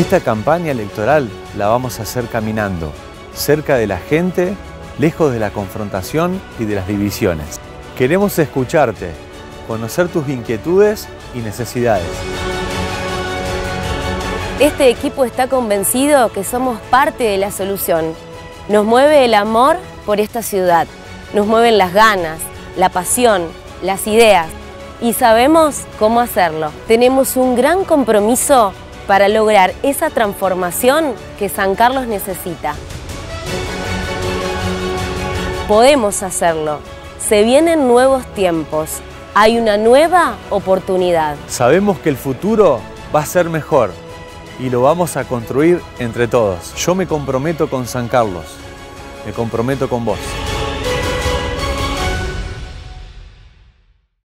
Esta campaña electoral la vamos a hacer caminando, cerca de la gente, lejos de la confrontación y de las divisiones. Queremos escucharte, conocer tus inquietudes y necesidades. Este equipo está convencido que somos parte de la solución. Nos mueve el amor por esta ciudad, nos mueven las ganas, la pasión, las ideas y sabemos cómo hacerlo. Tenemos un gran compromiso para lograr esa transformación que San Carlos necesita. Podemos hacerlo. Se vienen nuevos tiempos. Hay una nueva oportunidad. Sabemos que el futuro va a ser mejor y lo vamos a construir entre todos. Yo me comprometo con San Carlos. Me comprometo con vos.